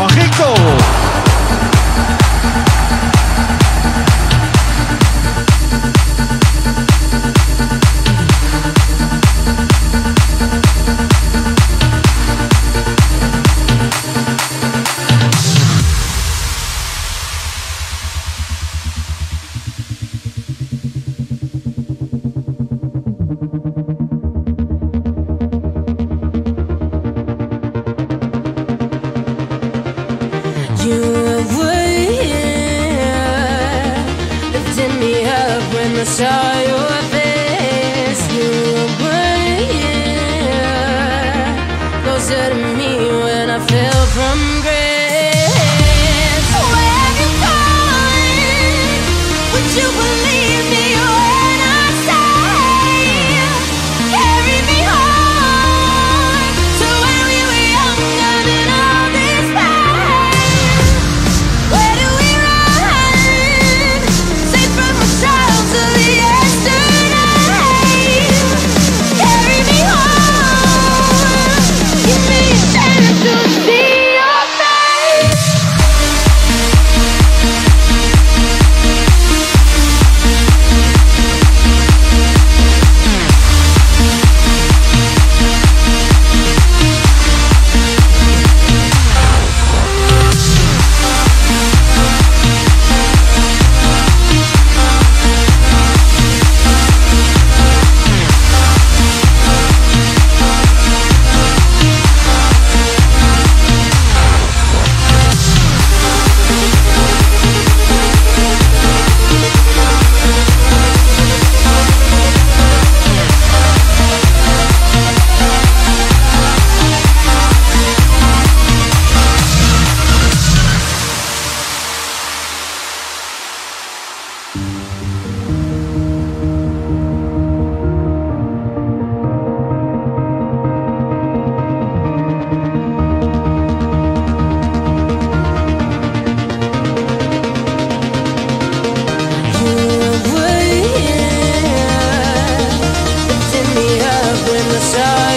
van Ginkel. When I saw your face. You were here, closer to me when I fell from sun.